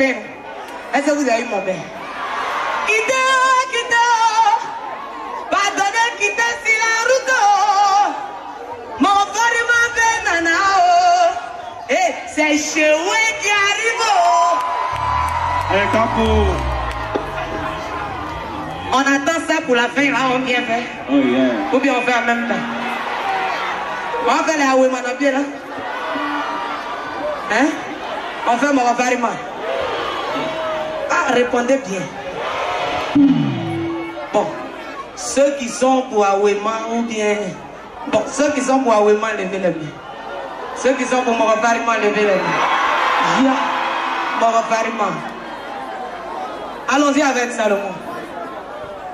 père. Est-ce que vous avez eu mon père Quittez, quittez, pardonnez, quittez sur la route. Mon frère m'a fait nana. oh. Eh, c'est Choué qui arrive. Eh, Capo. On attend ça pour la fin, là, on vient faire. Oh yeah. Ou bien on fait en même temps. On fait les Aoué Manapie, là. Hein? On fait mon refarima. Répondez bien. Bon, ceux qui sont pour Aouéma ou bien... Bon, ceux qui sont pour Aouéma, levez les mains. Ceux qui sont pour mon refarima, levez les mains. Ya, mon refarima. Allons-y avec Salomon.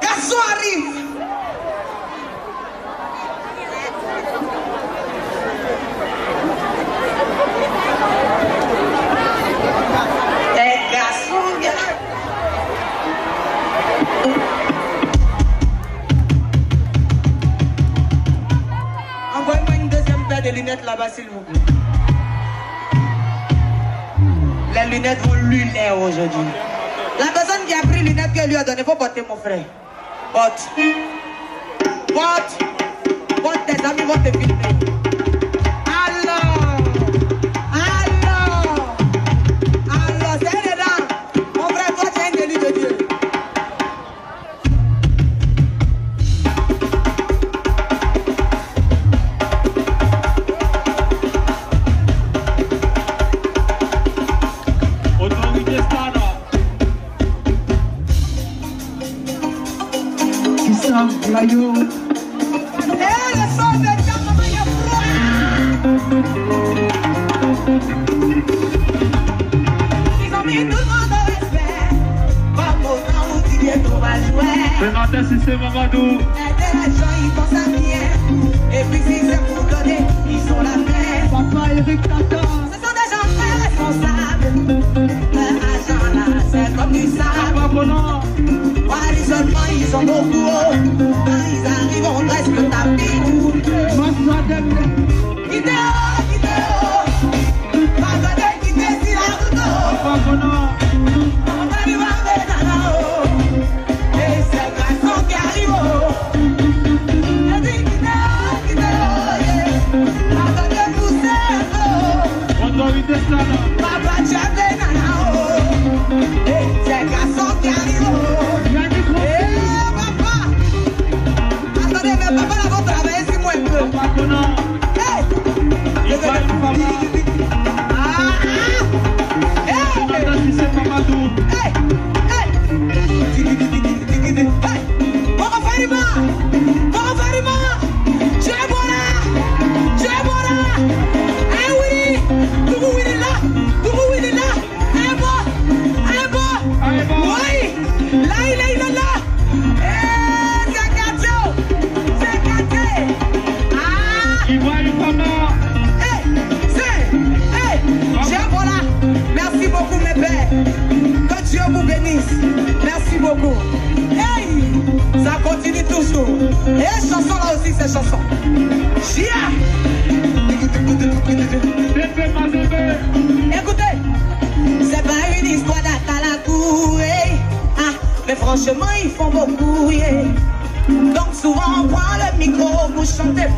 Garçon arrive. Lunettes là-bas, s'il vous plaît. Les lunettes vont lui aujourd'hui. La personne qui a pris les lunettes qu'elle lui a donné, faut porter mon frère. Porte. Porte. Porte, tes amis vont te filmer. Kissa, Layo, Eh, le son de ta maman, il y a froid. Ils ont mis tout le monde au respect. Comme au temps où tu viens, on va jouer. Sénateur Sissé Mamadou. Aider les gens, ils pensent à bien. Et puis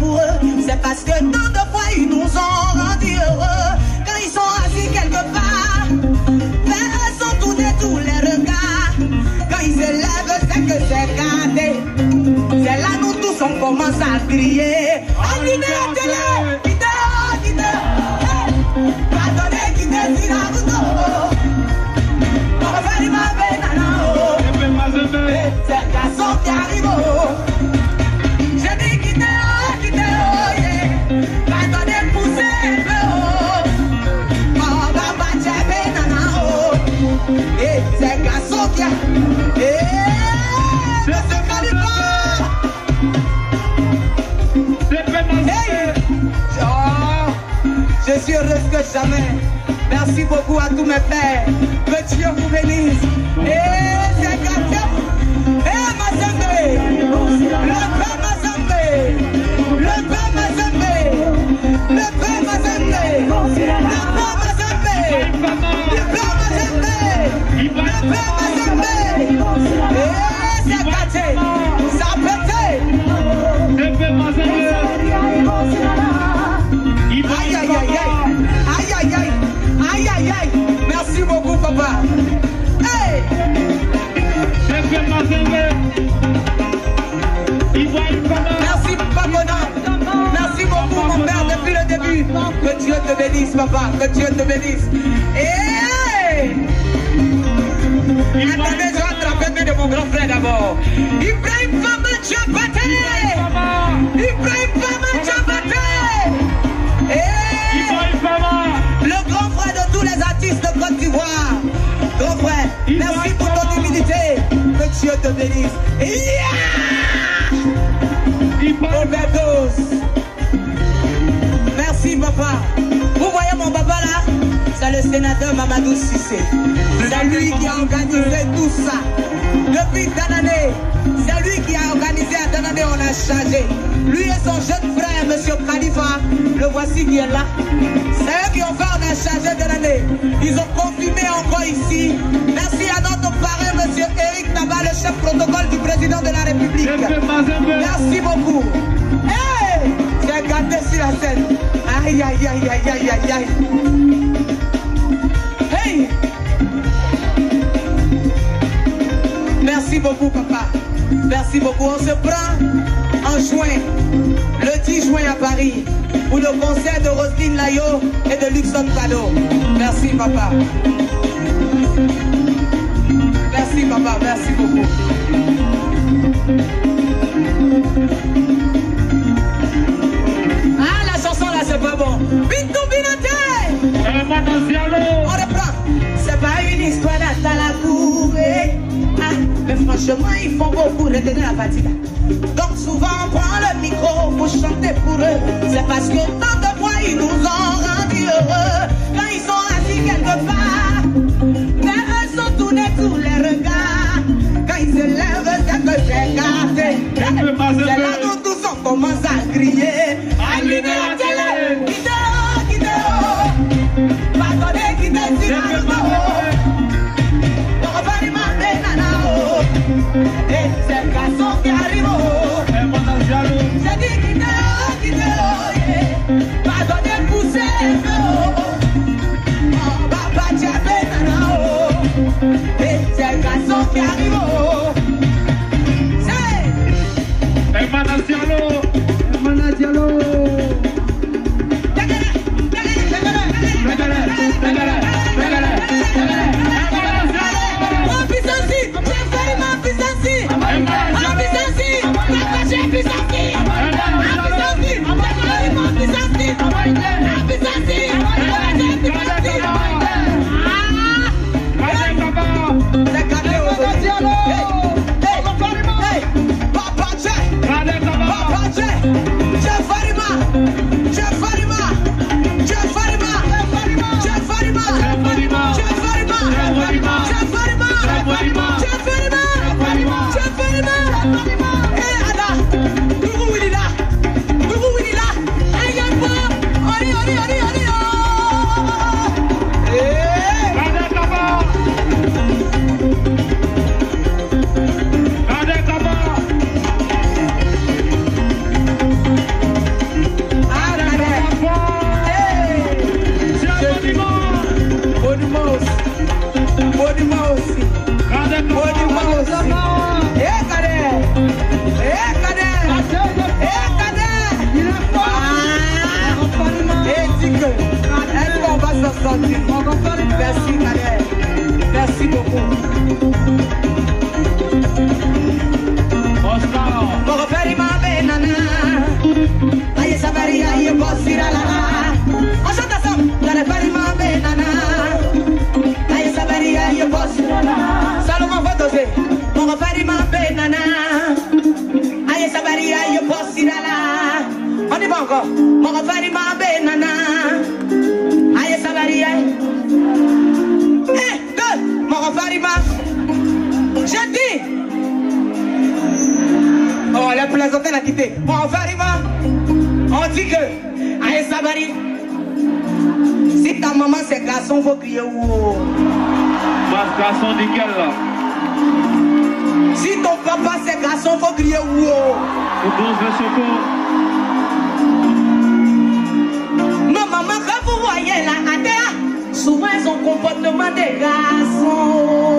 pour eux. C'est parce que tant de fois ils nous ont rendus heureux. Quand ils sont assis quelque part, vers eux sont tournés tous les regards. Quand ils s'élèvent, c'est que c'est gardé. C'est là nous tous on commence à crier. Merci beaucoup à tous mes pères. Que Dieu vous bénisse. Et c'est gâté. Eh, Mazembe. Le père Mazembe. Bénisse. Et Attendez, je vais attraper main de mon grand frère d'abord. Ibrahim Fama Diabaté. Ibrahim Fama Diabaté. Et Ibrahim Fama. le grand frère de tous les artistes de Côte d'Ivoire. Grand frère, merci pour ton humilité. Que Dieu te bénisse. Yeah! Overdose. Le sénateur Mamadou Sissé. C'est lui qui a organisé tout ça. Depuis tant d'années, c'est lui qui a organisé à tant d'années, on a changé. Lui et son jeune frère, monsieur Khalifa, le voici qui est là. C'est eux qui ont fait, on a changé l'année. Ils ont confirmé encore ici. Merci à notre parrain, monsieur Eric Naba, le chef protocole du président de la République. Merci beaucoup. Hey J'ai gardé sur la scène. Aïe, aïe, aïe, aïe, aïe, aïe, aïe. Merci beaucoup, papa. Merci beaucoup. On se prend en juin, le 10 juin à Paris, pour le concert de Roselyne Layo et de Luxon Cado. Merci, papa. Merci, papa. Merci beaucoup. Ah, la chanson là, c'est pas bon. Bintou Binaté Hermano Diallo. On reprend. C'est pas une histoire dans mais franchement, ils font beaucoup retenir la fatigue. Donc souvent, on prend le micro pour chanter pour eux. C'est parce que tant de fois, ils nous ont rendus heureux. Quand ils sont assis quelque part, mais eux sont tournés tous les regards. Quand ils se lèvent, c'est que j'ai gardé. C'est là nous tous on commence à crier. Sabari aye bosira la Salomon va doser Bogoperi mabe nana. Aye sabari aye bosira la On y va encore Je dis Oh, la plaisanterie l'a quitté. Bon, on va arriver. On dit que, Aïe Sabari, si ta maman c'est garçon, faut crier wow. Mas garçon nickel là. Si ton papa c'est garçon, faut crier wow. Pour 12 de secours. Ma maman, quand vous voyez la souvent ils ont comportement des garçons.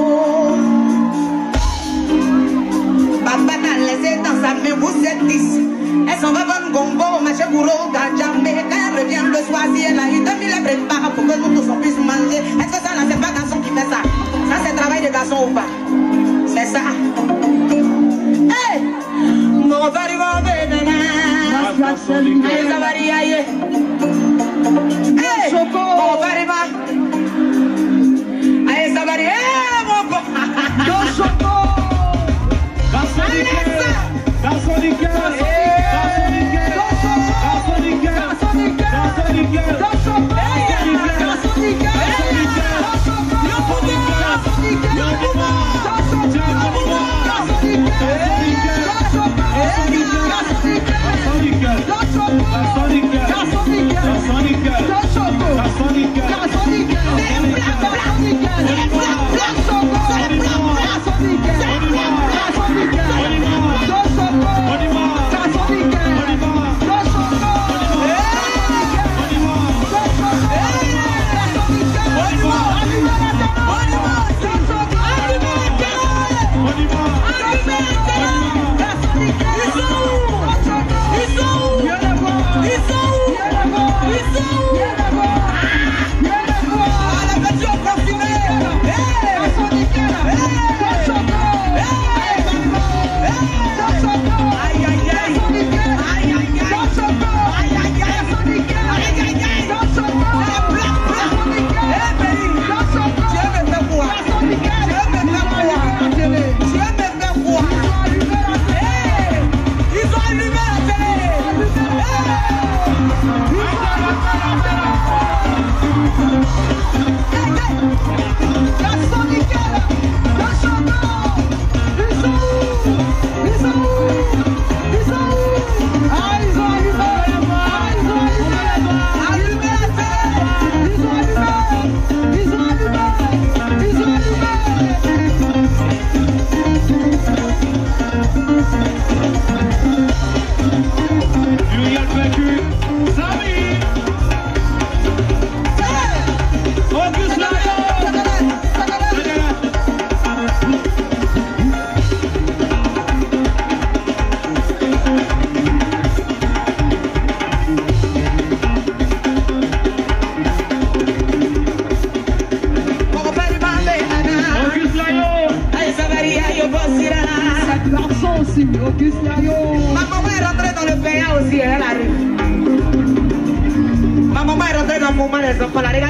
Con la arena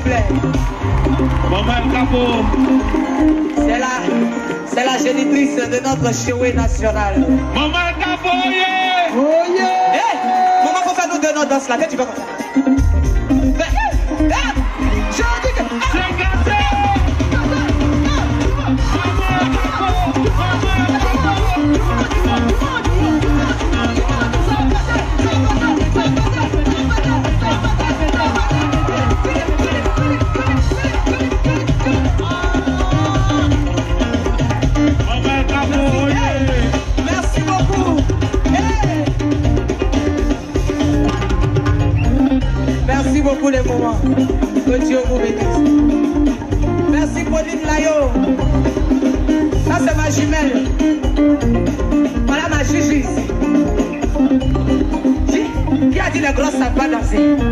plaît. Maman Capot. Ben, c'est la, c'est la génitrice de notre chéoué national. Maman Capot, ben, yeah! Oh yeah! Hey, maman, faut faire nous deux nos danses là, tu vas comme. see.